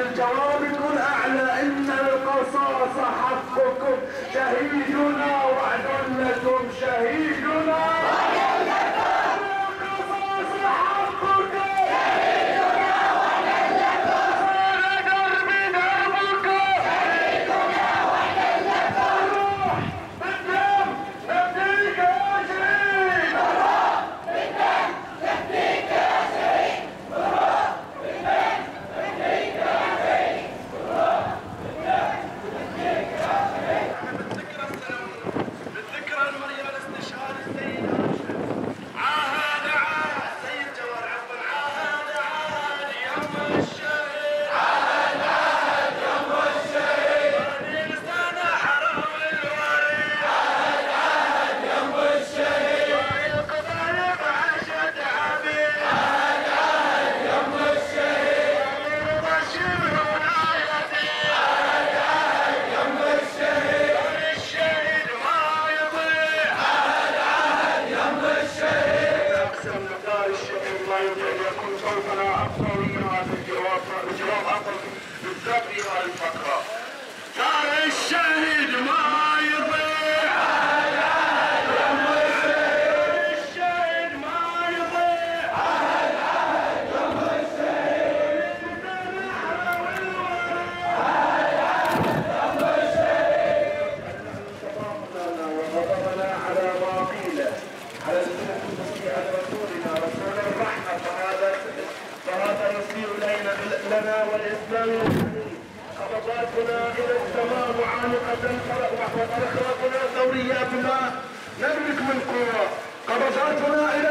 الجواب يكون أعلى. إن القصاص حقكم شهيد. يكون صوتنا أقصر من هذا الجواب فالجواب أقل للدفع الفقرة. لنا والإسلام والحديث إلى السماء معانقة وأخلاقنا ثورياتنا نملك من قوة. قبضاتنا